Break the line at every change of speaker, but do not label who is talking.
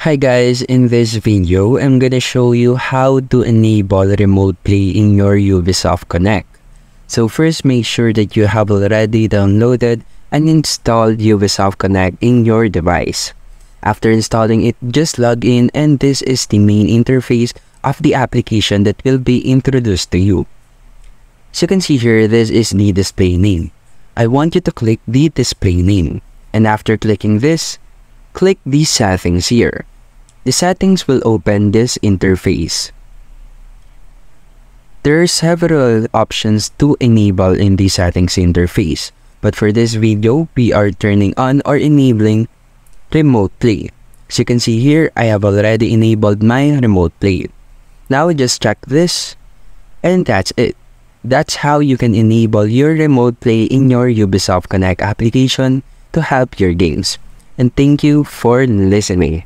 Hi guys, in this video, I'm gonna show you how to enable remote play in your Ubisoft Connect. So first make sure that you have already downloaded and installed Ubisoft Connect in your device. After installing it, just log in and this is the main interface of the application that will be introduced to you. As you can see here, this is the display name. I want you to click the display name. And after clicking this, click these settings here. The settings will open this interface. There are several options to enable in the settings interface, but for this video, we are turning on or enabling remote play. As you can see here, I have already enabled my remote play. Now just check this, and that's it. That's how you can enable your remote play in your Ubisoft Connect application to help your games. And thank you for listening.